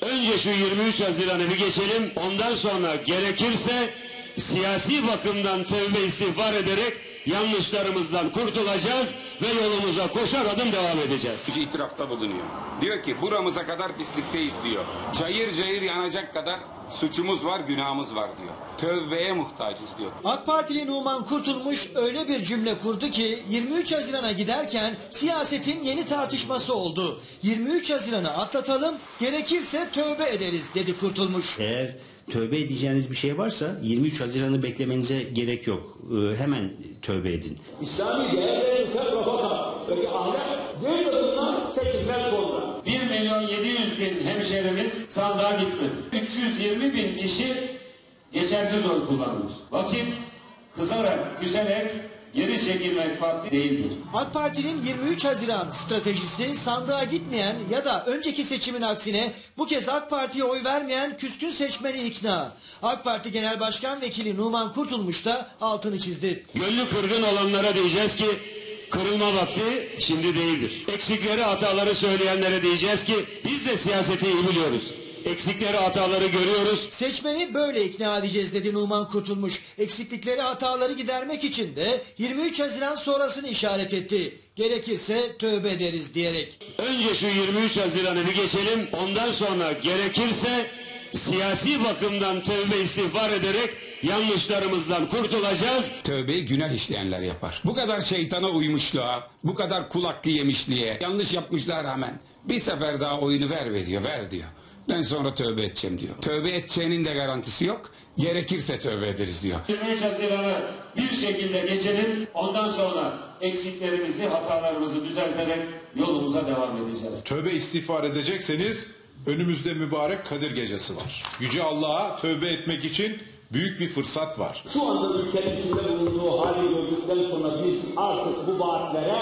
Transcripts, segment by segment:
Önce şu 23 Haziran'ı bir geçelim. Ondan sonra gerekirse siyasi bakımdan tövbe istiğfar ederek yanlışlarımızdan kurtulacağız ve yolumuza koşar adım devam edeceğiz. itirafta bulunuyor. Diyor ki buramıza kadar pislikteyiz diyor. Cayır cayır yanacak kadar suçumuz var, günahımız var diyor. Tövbeye muhtacız diyor. AK Partili Numan Kurtulmuş öyle bir cümle kurdu ki 23 Haziran'a giderken siyasetin yeni tartışması oldu. 23 Haziran'ı atlatalım gerekirse tövbe ederiz dedi Kurtulmuş. Eğer tövbe edeceğiniz bir şey varsa 23 Haziran'ı beklemenize gerek yok. Ee, hemen tövbe edin. İslami değerlerin ferrafaka ve ahlak değil adımlar seçimden sonra. 1 milyon 700 bin hemşerimiz sandığa gitmedi. 320 bin kişi geçersiz oy kullanmış. Vakit kısarak, küserek geri çekilmek vakti değildir. AK Parti'nin 23 Haziran stratejisi sandığa gitmeyen ya da önceki seçimin aksine bu kez AK Parti'ye oy vermeyen küskün seçmeni ikna. AK Parti Genel Başkan Vekili Numan Kurtulmuş da altını çizdi. Gönlü kırgın olanlara diyeceğiz ki kırılma vakti şimdi değildir. Eksikleri hataları söyleyenlere diyeceğiz ki biz de siyaseti iyi biliyoruz. Eksikleri hataları görüyoruz. Seçmeni böyle ikna edeceğiz dedi Numan Kurtulmuş. Eksiklikleri hataları gidermek için de 23 Haziran sonrasını işaret etti. Gerekirse tövbe ederiz diyerek. Önce şu 23 Haziran'ı bir geçelim. Ondan sonra gerekirse siyasi bakımdan tövbe istiğfar ederek yanlışlarımızdan kurtulacağız. Tövbeyi günah işleyenler yapar. Bu kadar şeytana uymuşluğa, bu kadar kul hakkı yemişliğe, yanlış yapmışlığa rağmen bir sefer daha oyunu ver ve diyor, ver diyor. Ben sonra tövbe edeceğim diyor. Tövbe edeceğinin de garantisi yok. Gerekirse tövbe ederiz diyor. 23 Haziran'ı bir şekilde geçelim. Ondan sonra eksiklerimizi, hatalarımızı düzelterek yolumuza devam edeceğiz. Tövbe istiğfar edecekseniz önümüzde mübarek Kadir Gecesi var. Yüce Allah'a tövbe etmek için büyük bir fırsat var. Şu anda ülkenin içinde bulunduğu hali gördükten sonra biz artık bu vaatlere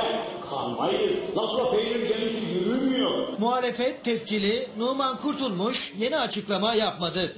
kanmayız. Lafla peynir gemisi yürümüyor. Muhalefet tepkili Numan Kurtulmuş yeni açıklama yapmadı.